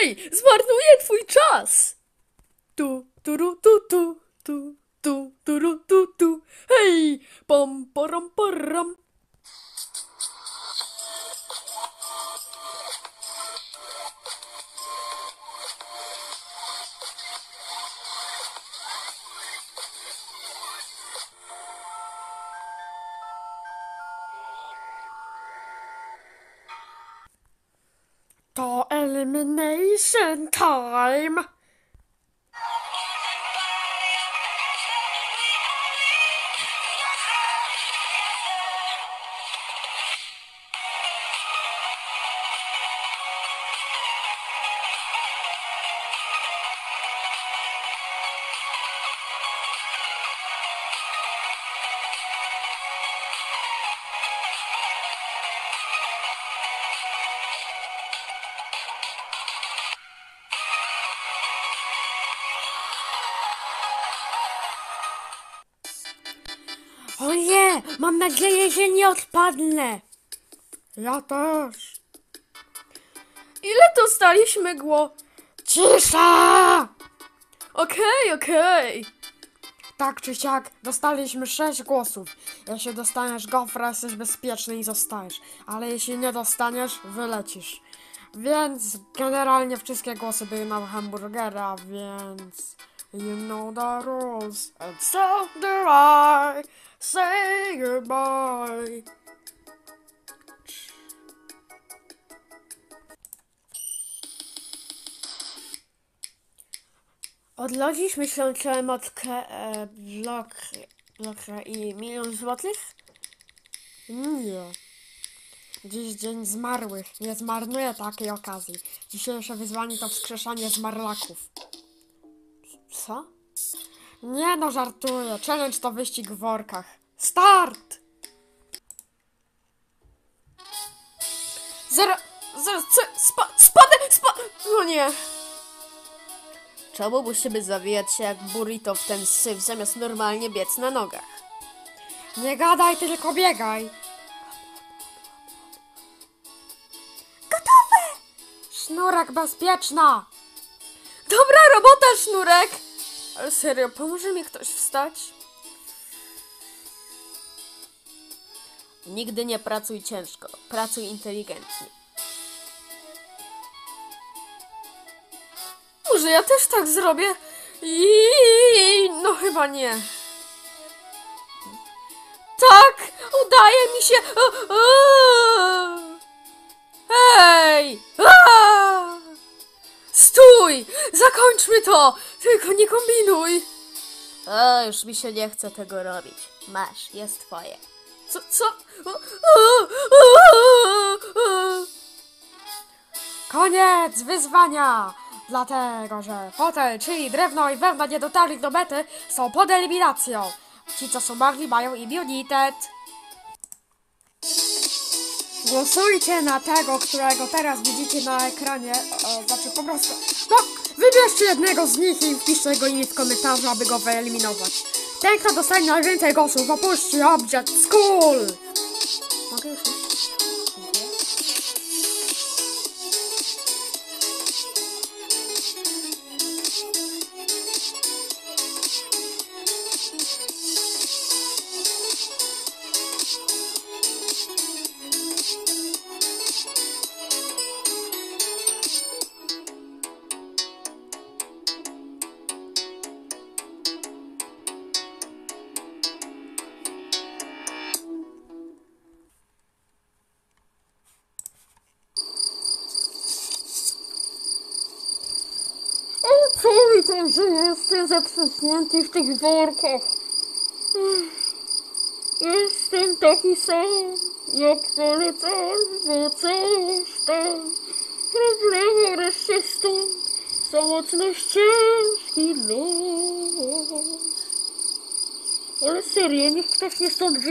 Hej, zmarnuję twój czas! Tu, turu, tu, tu, tu, tu, turu, tu, tu. Hej, pom, porom, porom. To elimination time! Mam nadzieję, że nie odpadnę! Ja też! Ile dostaliśmy gło? Cisza! Okej, okej! Tak czy siak, dostaliśmy 6 głosów. Jeśli dostaniesz gofra, jesteś bezpieczny i zostajesz. Ale jeśli nie dostaniesz, wylecisz. Więc generalnie wszystkie głosy były na hamburgera, więc... You know the rules, and so do I. Say goodbye. Odlodzisz myślącą emotkę e, blok, bloka i milion złotych? Nie. Dziś dzień zmarłych. Nie zmarnuję takiej okazji. Dzisiejsze wyzwanie to wskrzeszanie zmarlaków. Co? Nie no, żartuję. Challenge to wyścig w workach. Start! Zero... Zero... Co? Spa, spadę... Spa... No nie. Czemu musimy zawijać się jak burrito w ten syf, zamiast normalnie biec na nogach? Nie gadaj, tylko biegaj. Gotowe! Sznurek bezpieczna! Dobra robota, sznurek! Ale serio, pomoże mi ktoś wstać? Nigdy nie pracuj ciężko, pracuj inteligentnie. Może ja też tak zrobię? I no chyba nie. Tak, udaje mi się. Hej! Zakończmy to! Tylko nie kombinuj! O, już mi się nie chce tego robić. Masz, jest twoje. Co? Co? O, o, o, o. Koniec wyzwania! Dlatego, że fotel, czyli drewno i wełna nie dotarli do mety, są pod eliminacją. Ci, co są marli, mają immunitet. Głosujcie na tego, którego teraz widzicie na ekranie. Znaczy po prostu. No, wybierzcie jednego z nich i wpiszcie jego imię w komentarzu, aby go wyeliminować. Ten, kto dostanie najwięcej głosów, opuści Object School! Mogę już iść? Że jestem zatrzaśnięty w tych workach? Jestem taki sam, jak polecam, bo coś tam. Problemy stąd, samotność ciężki los. Ale serio, niech ktoś mnie stąd wyciągnie.